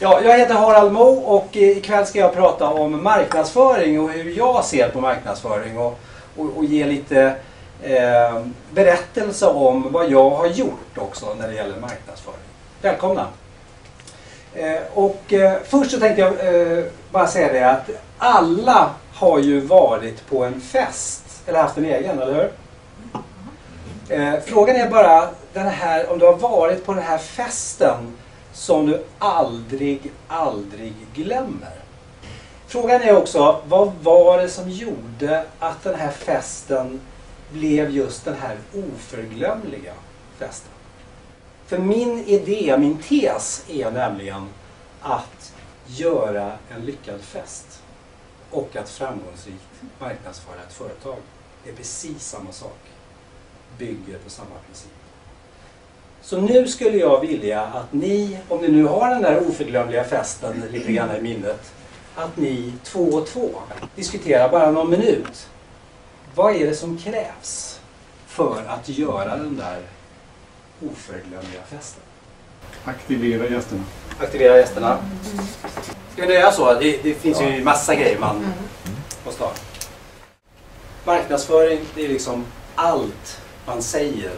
Ja, jag heter Harald Mo och ikväll ska jag prata om marknadsföring och hur jag ser på marknadsföring och, och, och ge lite eh, berättelse om vad jag har gjort också när det gäller marknadsföring. Välkomna! Eh, och eh, först så tänkte jag eh, bara säga det att alla har ju varit på en fest eller haft en egen, eller hur? Eh, frågan är bara den här, om du har varit på den här festen som du aldrig, aldrig glömmer. Frågan är också, vad var det som gjorde att den här festen blev just den här oförglömliga festen? För min idé, min tes är nämligen att göra en lyckad fest och att framgångsrikt marknadsföra ett företag. Det är precis samma sak. Bygger på samma princip. Så nu skulle jag vilja att ni, om ni nu har den där oförglömliga festen lite grann i minnet, att ni två och två diskuterar bara någon minut. Vad är det som krävs för att göra den där oförglömliga festen? Aktivera gästerna. Aktivera gästerna. Ska vi göra så? Det, det finns ju massa grejer man måste ha. Marknadsföring, det är liksom allt man säger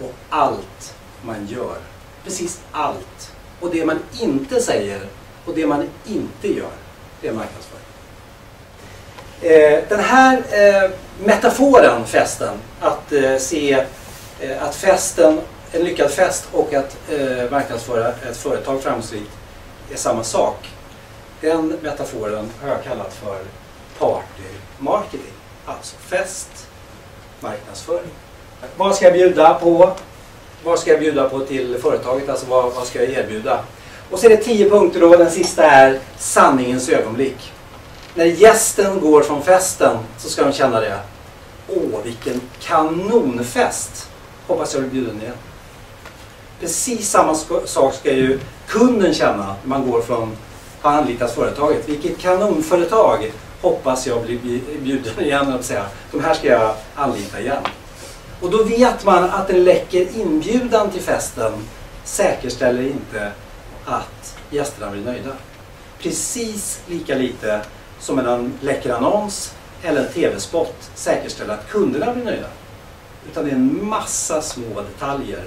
och allt man gör. Precis allt. Och det man inte säger och det man inte gör, det är marknadsföring. Eh, den här eh, metaforen, festen, att eh, se eh, att festen, en lyckad fest och att eh, marknadsföra ett företag framgångsrikt är samma sak. Den metaforen har jag kallat för party marketing. Alltså fest, marknadsföring. Vad ska jag bjuda på? Vad ska jag bjuda på till företaget? Alltså vad, vad ska jag erbjuda? Och så är det tio punkter och den sista är sanningens ögonblick. När gästen går från festen så ska de känna det. Åh, vilken kanonfest! Hoppas jag blir bjuden igen. Precis samma sak ska ju kunden känna när man går från har anlitas företaget. Vilket kanonföretag! Hoppas jag blir bjuden igen. att säga. De här ska jag anlita igen. Och då vet man att en läcker inbjudan till festen säkerställer inte att gästerna blir nöjda. Precis lika lite som en läcker annons eller en TV-spot säkerställer att kunderna blir nöjda. Utan det är en massa små detaljer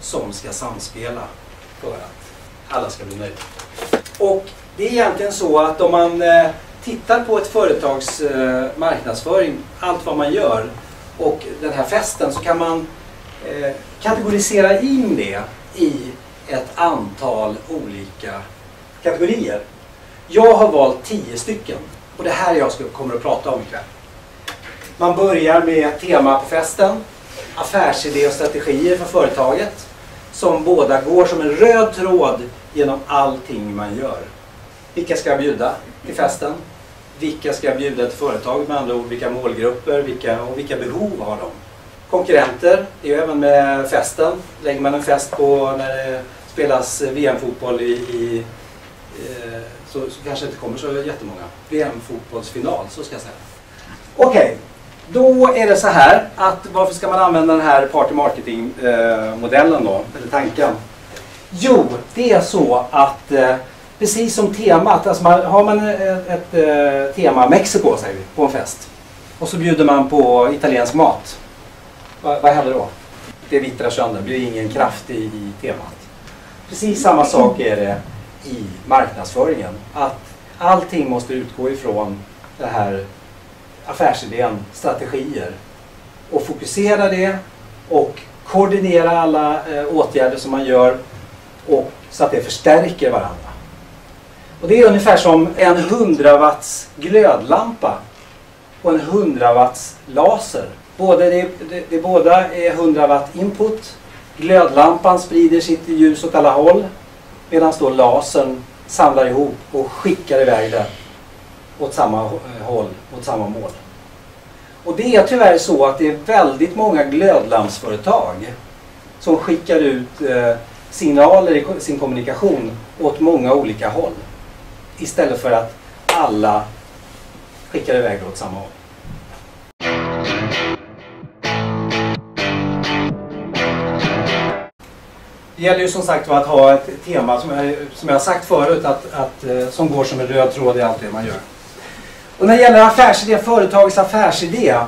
som ska samspela för att alla ska bli nöjda. Och det är egentligen så att om man eh, tittar på ett företags eh, marknadsföring, allt vad man gör och den här festen så kan man eh, kategorisera in det i ett antal olika kategorier. Jag har valt tio stycken och det här jag ska, kommer att prata om ikväll. Man börjar med tema på festen, affärsidé och strategier för företaget som båda går som en röd tråd genom allting man gör. Vilka ska jag bjuda till festen? Vilka ska jag bjuda till företaget med andra ord? Vilka målgrupper vilka, och vilka behov har de? Konkurrenter, det är ju även med festen. Lägger man en fest på när det spelas VM-fotboll i, i eh, så, så kanske det inte kommer så jättemånga. VM-fotbollsfinal, så ska jag säga. Okej, okay. då är det så här att varför ska man använda den här party marketing-modellen eh, då, eller tanken? Jo, det är så att eh, precis som temat, alltså man, har man ett, ett, ett tema Mexiko säger vi, på en fest och så bjuder man på italiensk mat. Va, vad händer då? Det vittrar sönder, det blir ingen kraft i, i temat. Precis samma sak är det i marknadsföringen. Att allting måste utgå ifrån det här affärsidén, strategier och fokusera det och koordinera alla eh, åtgärder som man gör och så att det förstärker varandra. Och det är ungefär som en 100 watts glödlampa och en 100 watts laser. Både det, det, det båda är 100 watt input. Glödlampan sprider sitt ljus åt alla håll medan då lasern samlar ihop och skickar iväg det åt samma håll, åt samma mål. Och det är tyvärr så att det är väldigt många glödlampsföretag som skickar ut eh, signaler i sin kommunikation åt många olika håll. Istället för att alla skickar iväg det åt samma håll. Det gäller ju som sagt att ha ett tema som jag, som jag har sagt förut att, att, eh, som går som en röd tråd i allt det man gör. Och när det gäller affärsidé, företagets affärsidé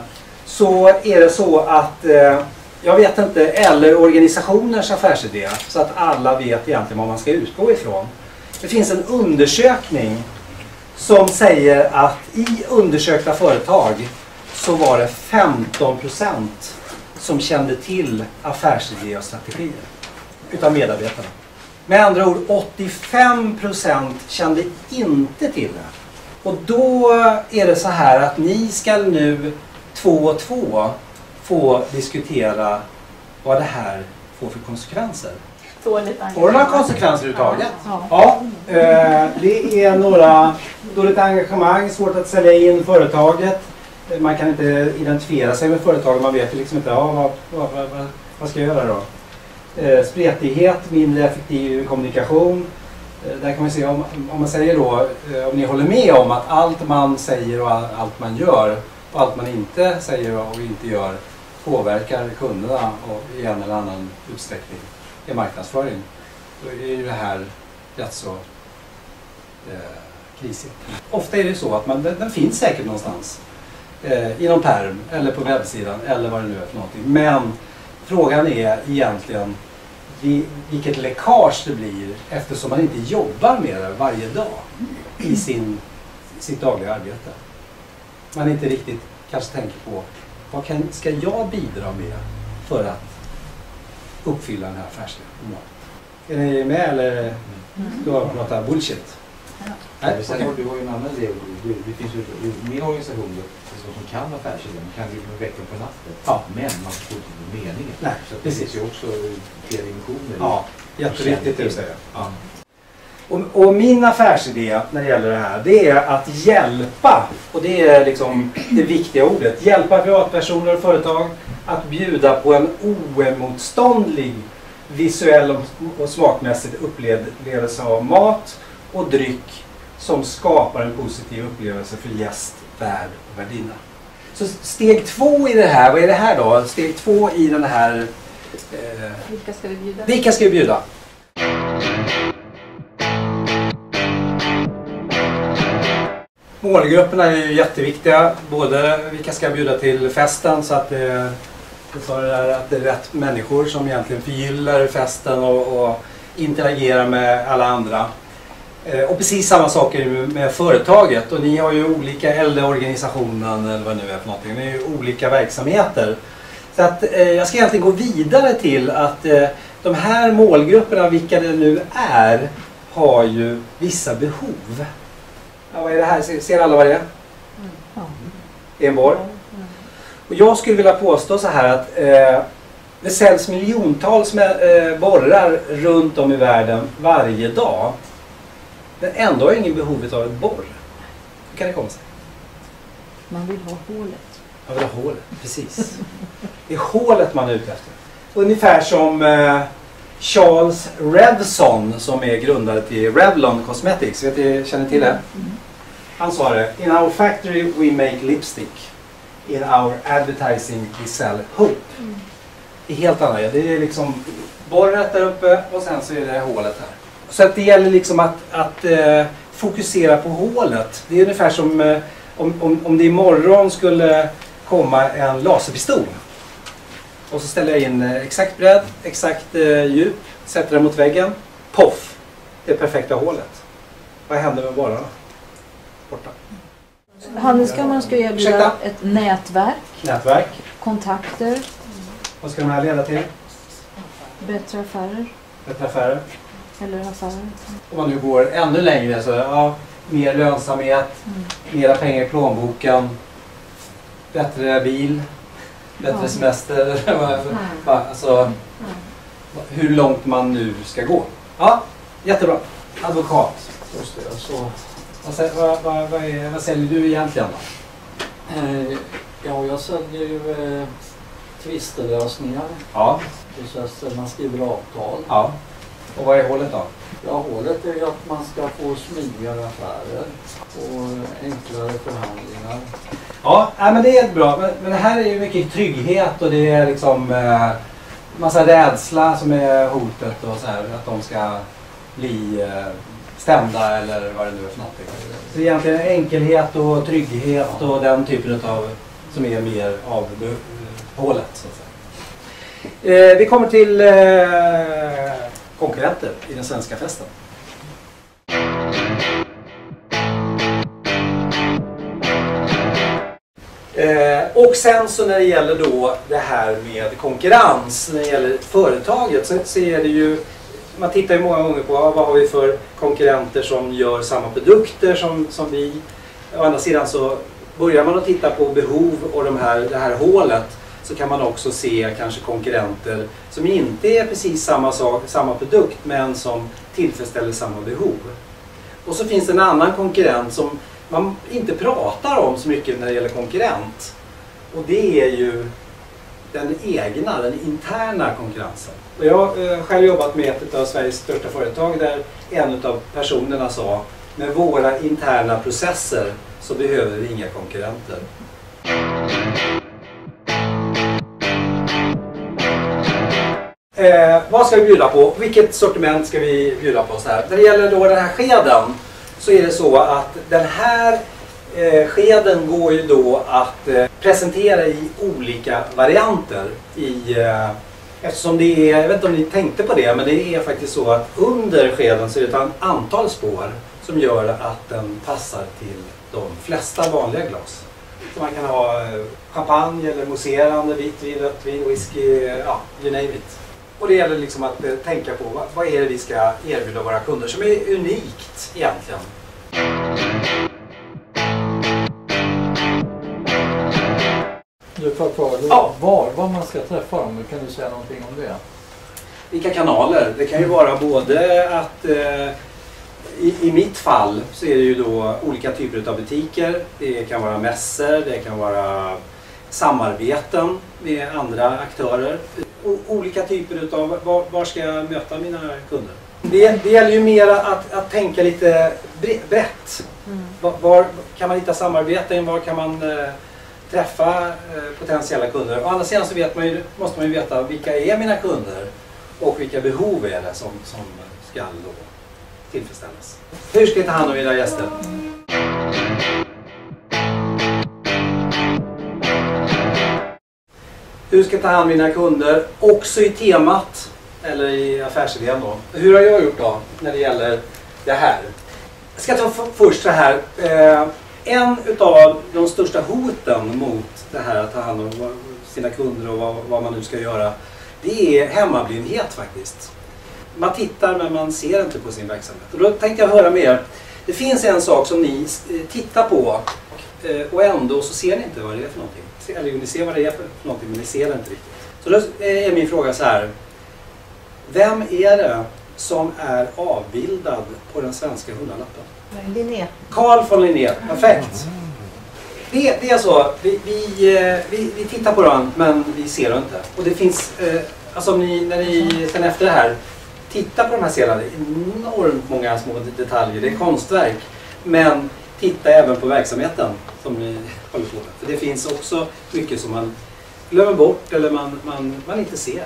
så är det så att eh, jag vet inte, eller organisationers affärsidé så att alla vet egentligen vad man ska utgå ifrån. Det finns en undersökning som säger att i undersökta företag så var det 15 procent som kände till affärsidéer och strategier utav medarbetarna. Med andra ord 85 procent kände inte till det. Och då är det så här att ni ska nu två och två få diskutera vad det här får för konsekvenser. Får det några konsekvenser överhuvudtaget? Ja. Ja, eh, det är några dåligt engagemang, svårt att sälja in företaget. Eh, Man kan inte identifiera sig med företaget, man vet ju liksom inte ja, vad, vad, vad, vad- ska jag göra då? Eh, spretighet, mindre effektiv kommunikation. Där kan man se om, om man säger då, om ni håller med om att allt man säger och all- allt man gör och allt man inte säger och inte gör påverkar kunderna och i en eller annan utsträckning i marknadsföring. Då är ju det här rätt så eh, krisigt. Ofta är det så att man, den, den finns säkert någonstans. Eh, I någon perm eller på webbsidan eller vad det nu är för någonting. Men frågan är egentligen vilket läckage det blir eftersom man inte jobbar med det varje dag i sin, sitt dagliga arbete. Man inte riktigt kanske tänker på vad kan, ska jag bidra med för att uppfylla den här affärsidén? Är ni med eller ska jag prata bullshit? Nej, Men sen okej. har du har ju en annan del. Det, det finns ju i min organisation det finns de som kan affärsidén. De kan ju med veckan på natten. Ja. Men man får inte meningen. Nej, så det precis. finns ju också fler dimensioner. Ja, jätteviktigt det du säger. Ja. Och, och min affärsidé när det gäller det här, det är att hjälpa, och det är liksom det viktiga ordet, hjälpa privatpersoner och företag att bjuda på en oemotståndlig visuell och- smakmässig upplevelse av mat och dryck som skapar en positiv upplevelse för gäst, värd och värdinna. Så steg två i det här, vad är det här då? Steg två i den här eh, Vilka ska vi bjuda? vilka ska vi bjuda? Målgrupperna är ju jätteviktiga. Både vilka ska bjuda till festen så att det, det, det där, att det är rätt människor som egentligen förgyller festen och, och interagerar med alla andra. Eh, Och precis samma sak är med, med företaget. Och ni har ju olika, eller organisationen eller vad det nu är för någonting. Ni har ju olika verksamheter. Så att eh, jag ska egentligen gå vidare till att eh, de här målgrupperna, vilka det nu är, har ju vissa behov. Ja, vad är det här? Ser, alla vad det är? Ja. Det är en borr. Och jag skulle vilja påstå så här att eh, det säljs miljontals med, eh, borrar runt om i världen varje dag. Men ändå har ingen behov av ett borr. Hur kan det komma sig? Man vill ha hålet. Jag vill ha hålet, precis. Det är hålet man är ute efter. Ungefär som eh, Charles Revson som är grundare till Revlon Cosmetics. Vet ni, känner till det? Han sa det. In our factory we make lipstick. In our advertising we sell hope. Det är helt annat. Det är liksom borret där uppe och sen så är det hålet här. Så att det gäller liksom att, att eh, fokusera på hålet. Det är ungefär som eh, om, om, om det imorgon skulle komma en laserpistol. Och så ställer jag in eh, exakt bredd, exakt eh, djup, sätter den mot väggen. Poff! Det perfekta hålet. Vad händer med borrarna? Borta. Handelskammaren ska erbjuda Ursäkta? ett nätverk, Nätverk. kontakter, Vad ska de här leda till? bättre affärer Bättre affärer. eller affärer. Om man nu går ännu längre så ja, mer lönsamhet, Mm. mera pengar i plånboken, bättre bil, bättre Ja. semester. Alltså, hur långt man nu ska gå. Ja, jättebra. Advokat. Just det, så. Vad, sä- vad, vad, vad, är, vad säljer du egentligen då? Eh, Ja, jag säljer ju eh, tvistelösningar. Ja. Processer, man skriver avtal. ja. Och vad är hålet då? Ja, hålet är ju att man ska få smidigare affärer och enklare förhandlingar. Ja, nej, men det är bra. Men, men det här är ju mycket trygghet och det är liksom eh, massa rädsla som är hotet och så här, att de ska bli eh, stämda eller vad det nu är för någonting. Så egentligen enkelhet och trygghet och den typen av som är mer av hålet så att säga. Eh, vi kommer till eh, konkurrenter i den svenska festen. Eh, och sen så när det gäller då det här med konkurrens, när det gäller företaget så, så är det ju man tittar ju många gånger på vad har vi för konkurrenter som gör samma produkter som, som vi. Å andra sidan så börjar man att titta på behov och de här, det här hålet så kan man också se kanske konkurrenter som inte är precis samma, sak, samma produkt men som tillfredsställer samma behov. Och så finns det en annan konkurrent som man inte pratar om så mycket när det gäller konkurrent. Och det är ju den egna, den interna konkurrensen. Och jag har själv jobbat med ett av Sveriges största företag där en av personerna sa med våra interna processer så behöver vi inga konkurrenter. Eh, vad ska vi bjuda på? Vilket sortiment ska vi bjuda på? Så här? När det gäller då den här skeden så är det så att den här eh, skeden går ju då att eh, presentera i olika varianter. I, eh, eftersom det är, jag vet inte om ni tänkte på det, men det är faktiskt så att under skeden så är det ett antal spår som gör att den passar till de flesta vanliga glas. Så man kan ha champagne eller mousserande, vitt vin, rött vin, whisky, ja, you name it. Och det gäller liksom att eh, tänka på vad, vad är det vi ska erbjuda våra kunder som är unikt egentligen. Du får kvar Ja. var, var man ska träffa dem. Kan du säga någonting om det? Vilka kanaler? Det kan ju vara både att eh, i, I mitt fall så är det ju då olika typer av butiker. Det kan vara mässor, det kan vara samarbeten med andra aktörer. Olika typer utav var, var ska jag möta mina kunder? Det, det gäller ju mera att, att tänka lite bre- brett. Mm. Var, var kan man hitta samarbeten? Var kan man eh, träffa eh, potentiella kunder? Å andra sidan så vet man ju, måste man ju veta vilka är mina kunder och vilka behov är det som, som ska då tillfredsställas. Hur ska vi ta hand om era gäster? Hur ska jag ta hand om mina kunder? Också i temat, eller i affärsidén då. Hur har jag gjort då när det gäller det här? Jag ska ta först så här. Eh, en utav de största hoten mot det här att ta hand om sina kunder och vad, vad man nu ska göra. Det är hemmablindhet faktiskt. Man tittar men man ser inte på sin verksamhet. Och då tänkte jag höra med er. Det finns en sak som ni tittar på och ändå så ser ni inte vad det är för någonting. Eller jo, ni ser vad det är för någonting men ni ser det inte riktigt. Så då eh, är min fråga så här. Vem är det som är avbildad på den svenska hundralappen? Linné. Carl von Linné, perfekt. Det, det är så, vi, vi, eh, vi, vi tittar på den men vi ser den inte. Och det finns, eh, alltså om ni, när ni sen efter det här tittar på de här scenerna, det är enormt många små detaljer, det är konstverk. Men titta även på verksamheten som ni håller på med. För det finns också mycket som man glömmer bort eller man, man, man inte ser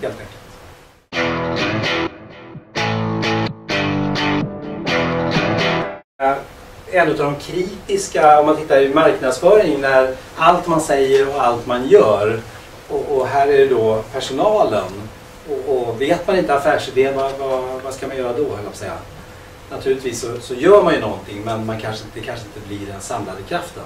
helt enkelt. Eh, en av de kritiska, om man tittar i marknadsföring, när allt man säger och allt man gör. Och, och här är det då personalen. Och, och vet man inte affärsidén, vad, vad, vad ska man göra då, höll jag på att säga. Naturligtvis så, så gör man ju någonting, men man kanske, det kanske inte blir den samlade kraften.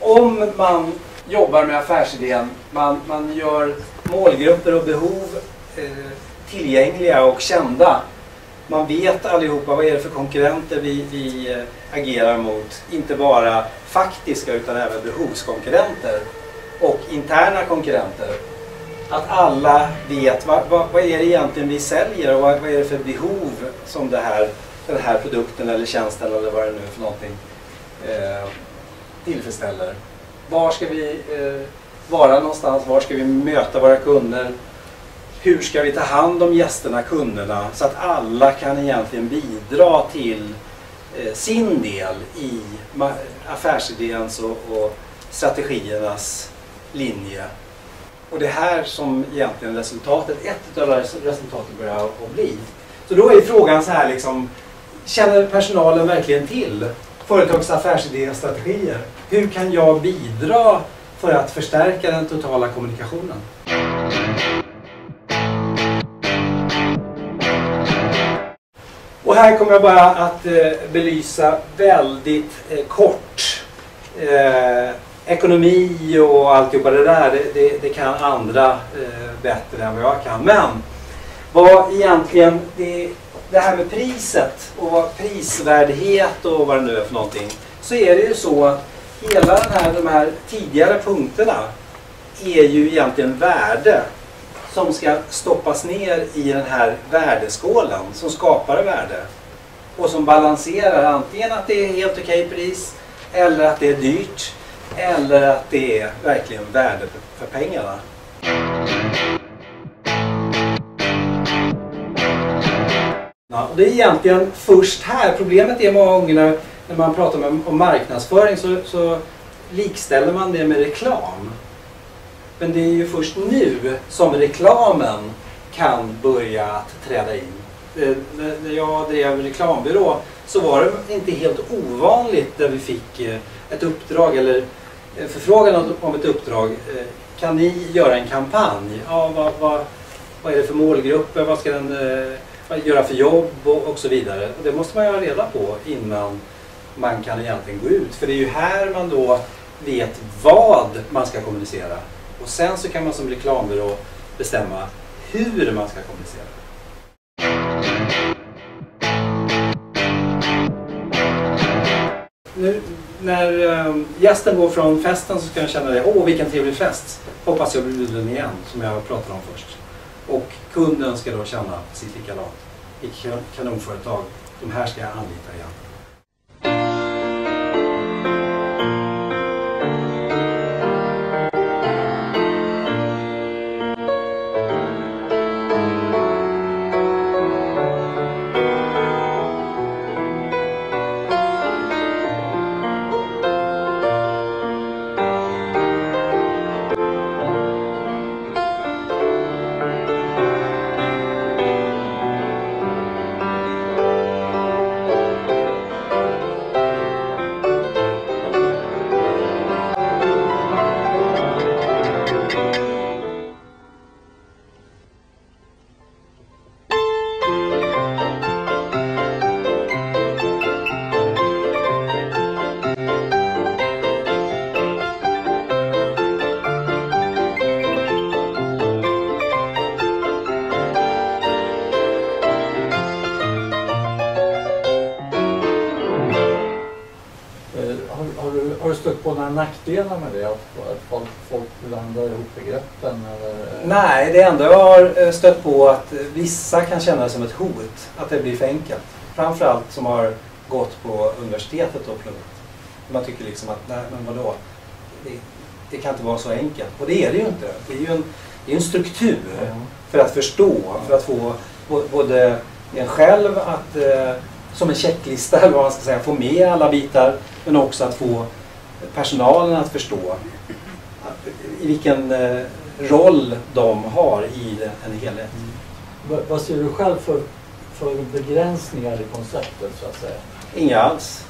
Om man jobbar med affärsidén, man, man gör målgrupper och behov eh, tillgängliga och kända man vet allihopa vad är det för konkurrenter vi, vi eh, agerar mot. Inte bara faktiska utan även behovskonkurrenter och interna konkurrenter. Att alla vet vad, vad, vad är det egentligen vi säljer och vad, vad är det för behov som det här, den här produkten eller tjänsten eller vad det nu är för någonting eh, tillfredsställer. Var ska vi eh, vara någonstans? Var ska vi möta våra kunder? hur ska vi ta hand om gästerna, kunderna, så att alla kan egentligen bidra till eh, sin del i affärsidéns och, och strategiernas linje. Och det här som egentligen resultatet, ett av resultaten börjar att bli. Så då är frågan så här liksom, känner personalen verkligen till företags affärsidéer och strategier? Hur kan jag bidra för att förstärka den totala kommunikationen? Och här kommer jag bara att eh, belysa väldigt eh, kort eh, ekonomi och alltihopa det där. Det, det, det kan andra eh, bättre än vad jag kan. Men vad egentligen det, det här med priset och prisvärdhet och vad det nu är för någonting. Så är det ju så att hela den här, de här tidigare punkterna är ju egentligen värde som ska stoppas ner i den här värdeskålen som skapar värde. Och som balanserar antingen att det är helt okej pris eller att det är dyrt eller att det är verkligen värde för pengarna. Ja, och det är egentligen först här, problemet är många gånger när, när man pratar om, om marknadsföring så, så likställer man det med reklam. Men det är ju först nu som reklamen kan börja att träda in. Eh, när jag drev reklambyrå så var det inte helt ovanligt där vi fick eh, ett uppdrag eller förfrågan om- ett uppdrag. Eh, kan ni göra en kampanj? Ja, vad, vad, vad är det för målgrupper? Vad ska den vad göra för jobb och, och så vidare. Och det måste man ju ha reda på innan man kan egentligen gå ut. För det är ju här man då vet vad man ska kommunicera. Och sen så kan man som reklambyrå bestämma hur man ska kommunicera. Nu, när ehm, gästen går från festen så ska jag känna det. Åh, vilken trevlig fest! Hoppas jag blir bjuden igen, som jag pratade om först. Och kunden ska då känna sitt likadant. Vilket kanonföretag. De här ska jag anlita igen. Några nackdelar med det? Att, att folk, folk blandar ihop begreppen? Eller? Nej, det enda jag har eh, stött på att eh, vissa kan känna det som ett hot. Att det blir för enkelt. Framförallt som har gått på universitetet och pluggat. Man tycker liksom att, nej men vadå? Det, det kan inte vara så enkelt. Och det är det ju inte. Det är ju en, det är en struktur Ja. för att förstå. För att få både en själv att, eh, som en checklista, eller vad man ska säga, få med alla bitar. Men också att få personalen att förstå i vilken eh, roll de har i en helhet. Vad- Vad ser du själv för, för begränsningar i konceptet så att säga? Inga alls.